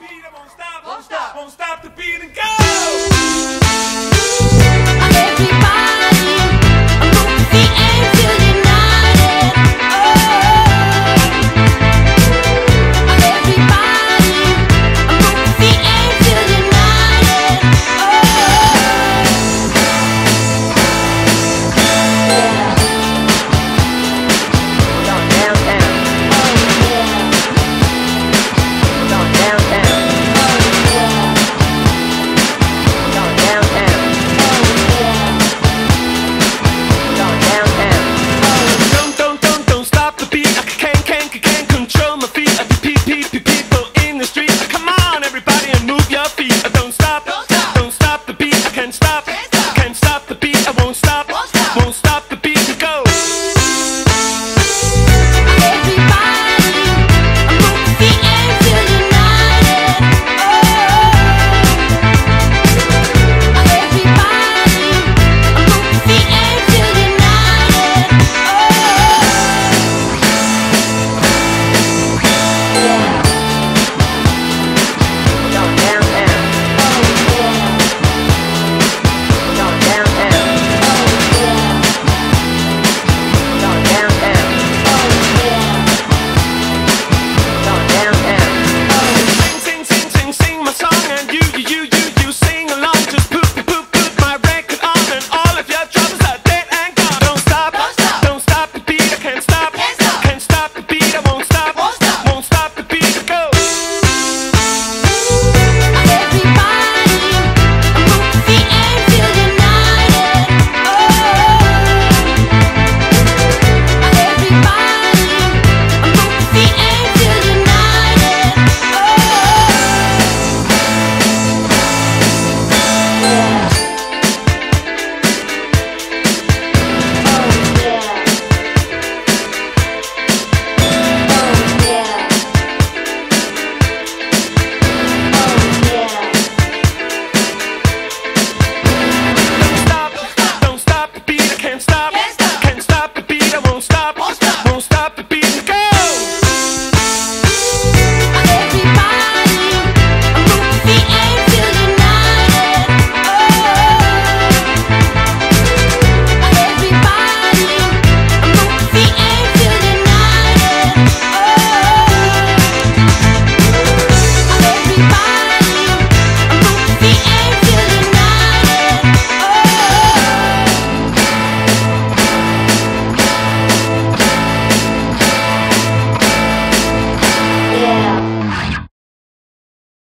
beat, I won't stop, won't stop, won't stop the beat and go.